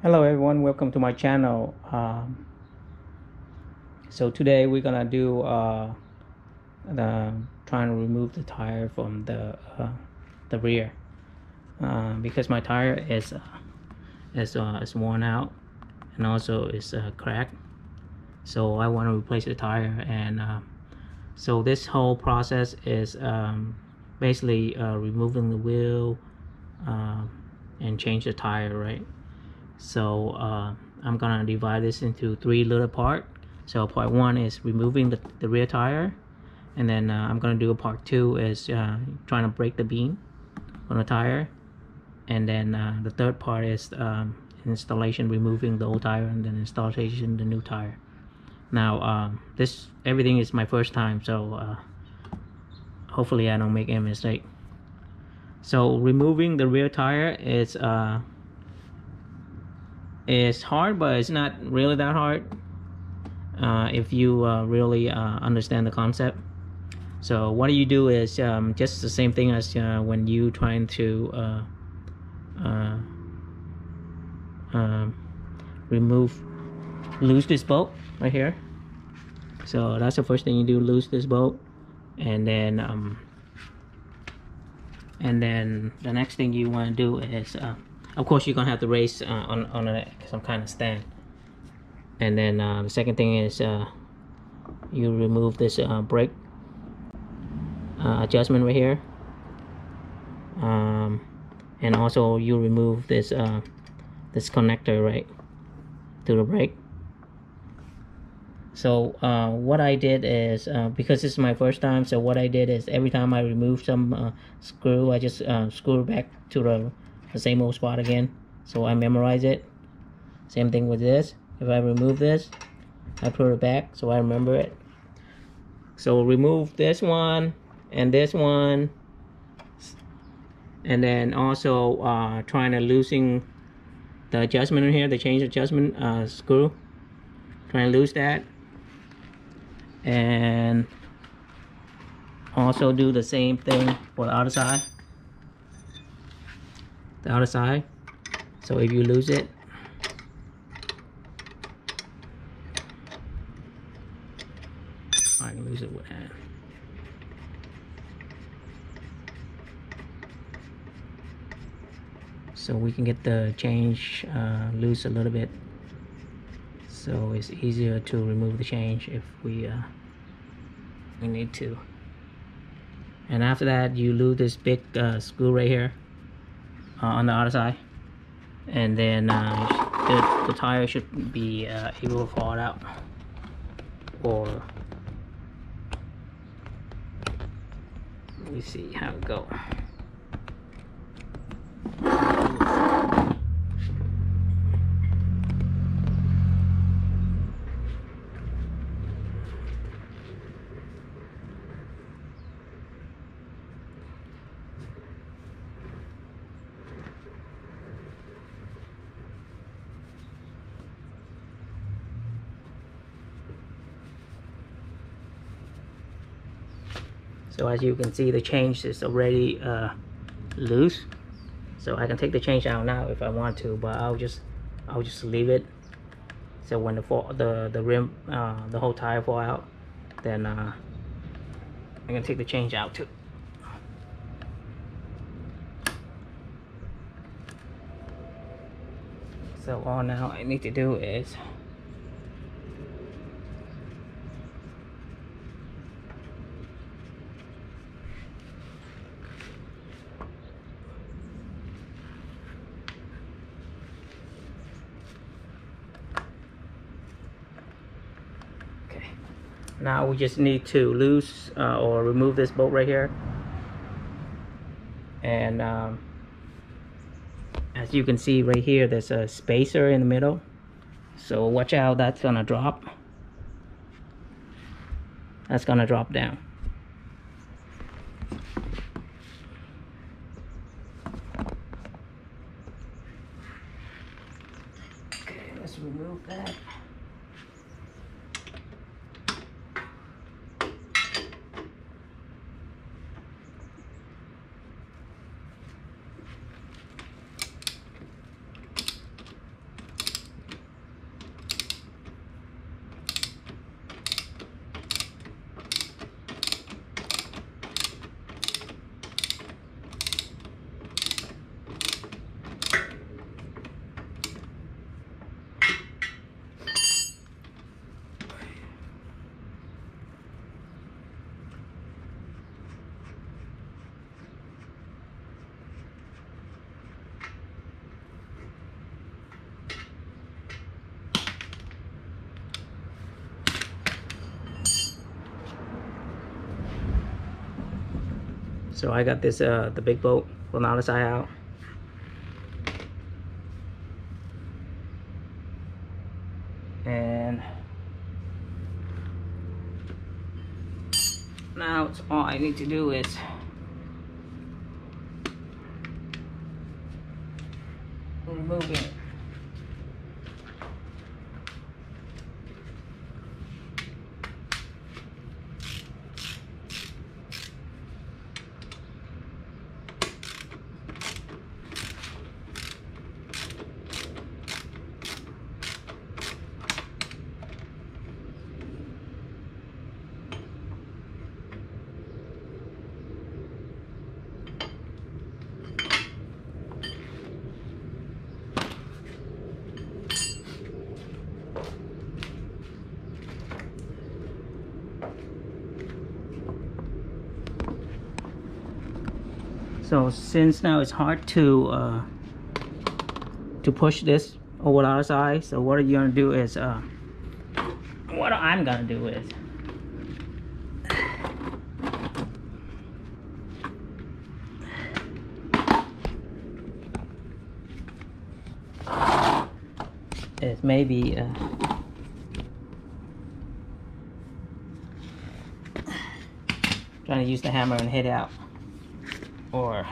hello everyone. Welcome to my channel. Um, so today we're gonna do uh, the trying to remove the tire from the uh, the rear. Uh, because my tire is uh, is uh, is worn out and also is uh, cracked. So I want to replace the tire and so this whole process is um, basically removing the wheel and change the tire right so uh, I'm gonna divide this into three little part. So part one is removing the, the rear tire and then uh, I'm gonna do a part two is uh, trying to break the bead on the tire. And then uh, the third part is um, installation removing the old tire and then installation the new tire. Now um, this everything is my first time so uh, hopefully I don't make any mistake. So removing the rear tire is uh, it's hard but it's not really that hard uh, if you uh, really uh, understand the concept. So what you do is um, just the same thing as uh, when you trying to uh, uh, um, remove lose this bolt right here. So that's the first thing you do lose this bolt and then um, and then the next thing you want to do is of course you're gonna have to raise uh, on, on a, some kind of stand and then uh, the second thing is uh, you remove this uh, brake uh, adjustment right here. Um, and also you remove this this connector right to the brake. So uh, what I did is uh, because this is my first time so what I did is every time I remove some uh, screw I just screw back to the the same old spot again. So I memorize it. Same thing with this. If I remove this I put it back so I remember it. So remove this one and this one. And then also uh, trying to loosen the adjustment in here the change adjustment uh, screw. Trying to lose that. And also do the same thing for the other side the other side. So if you lose it I can lose it with that. So we can get the change uh, loose a little bit. So it's easier to remove the change if we uh, we need to. And after that you lose this big uh, screw right here uh, on the other side. And then uh, the, the tire should be uh, able to fall out or let me see how it go so as you can see the change is already uh, loose. So I can take the change out now if I want to but I'll just I'll just leave it. So when the fall, the the rim uh, the whole tire fall out then uh, I can take the change out too. So all now I need to do is now we just need to loose uh, or remove this bolt right here. And um, as you can see right here there's a spacer in the middle. So watch out that's gonna drop. That's gonna drop down. Okay let's remove that So I got this, uh, the big the other side out. And now it's all I need to do is remove it. So since now it's hard to uh, to push this over the other side, so what are you're gonna do is, uh, what I'm gonna do is, is maybe uh, trying to use the hammer and hit out or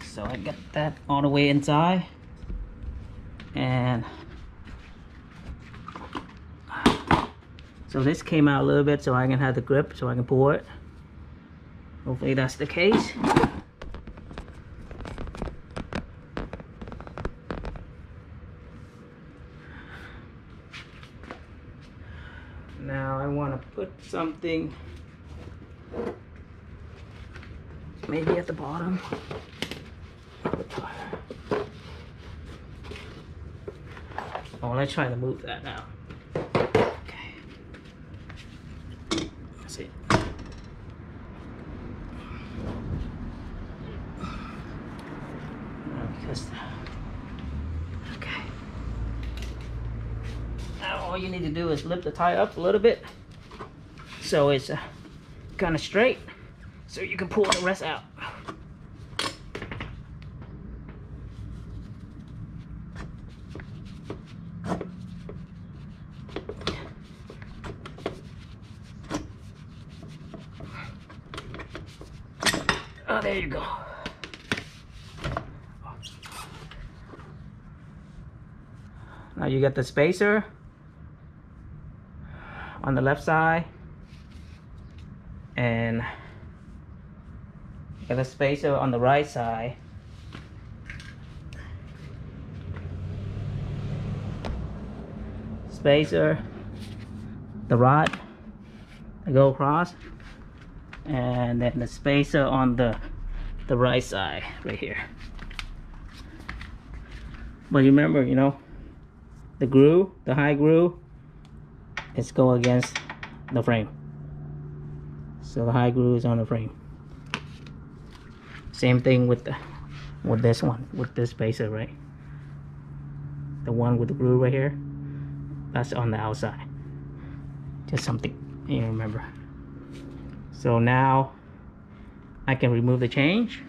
so I get that all the way inside and So this came out a little bit so I can have the grip so I can pour it. Hopefully that's the case. Now I want to put something maybe at the bottom. Oh, let's try to move that now. because okay now all you need to do is lift the tie up a little bit so it's uh, kind of straight so you can pull the rest out Oh, there you go. Now you get the spacer on the left side and get a spacer on the right side. Spacer, the rod, I go across, and then the spacer on the the right side right here. But you remember, you know, the groove, the high groove, is go against the frame. So the high groove is on the frame. Same thing with the with this one, with this spacer, right? The one with the groove right here, that's on the outside. Just something you remember. So now I can remove the change.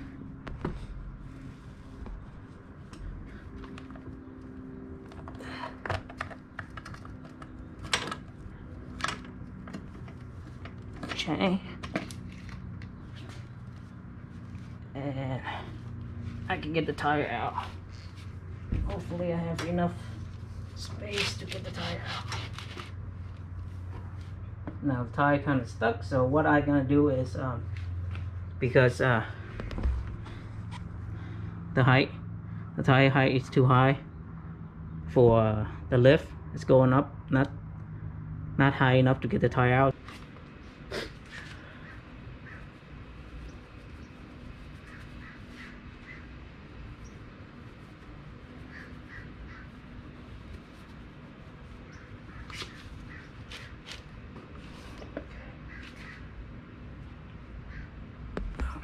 Okay. And I can get the tire out. Hopefully I have enough space to get the tire out. Now the tire kind of stuck, so what I'm gonna do is, um, because uh, the height, the tire height is too high for uh, the lift. It's going up, not not high enough to get the tire out.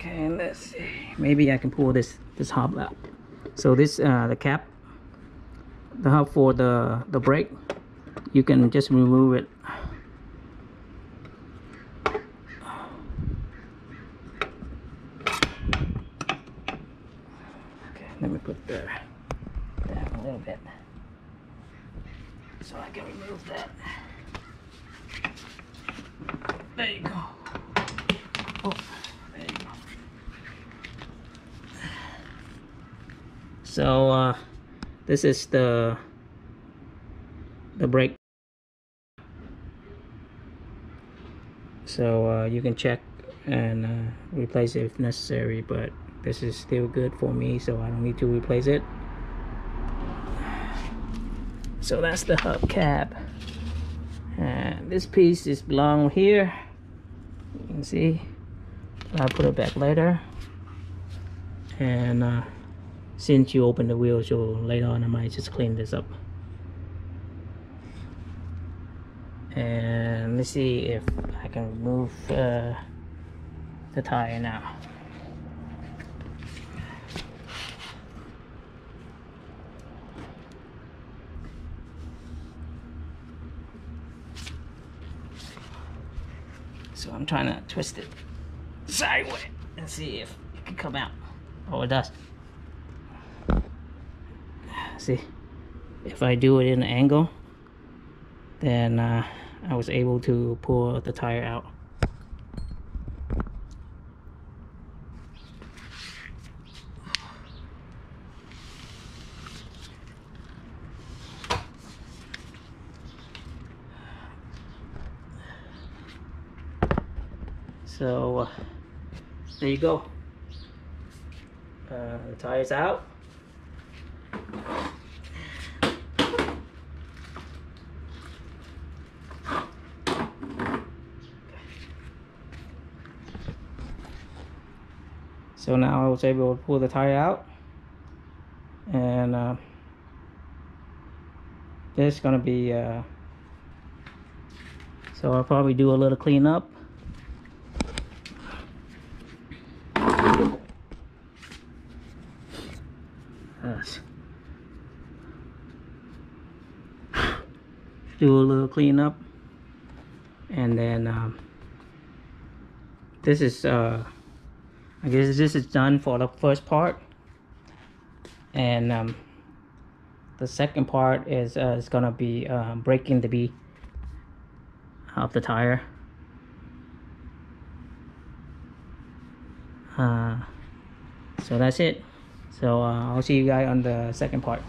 Okay, let's see. Maybe I can pull this this hub out. So this uh, the cap, the hub for the the brake, you can just remove it. Okay, let me put the down a little bit so I can remove that. There you go. Oh, there you go. So uh, this is the the brake. So uh, you can check and uh, replace it if necessary, but this is still good for me, so I don't need to replace it. So that's the hubcap. And this piece is belong here. You can see. I'll put it back later. And uh, since you open the wheel, so later on I might just clean this up. And let's see if I can remove uh, the tire now. So I'm trying to twist it sideways and see if it can come out. Oh, it does. See, if I do it in an angle, then uh, I was able to pull the tire out. So uh, there you go. Uh, the tire's out. So now I was able to pull the tire out and uh, this is gonna be uh, so I'll probably do a little cleanup Yes. Do a little cleanup, and then um, this is uh, I guess this is done for the first part, and um, the second part is uh, is gonna be uh, breaking the B of the tire. Uh, so that's it. So uh, I'll see you guys on the second part.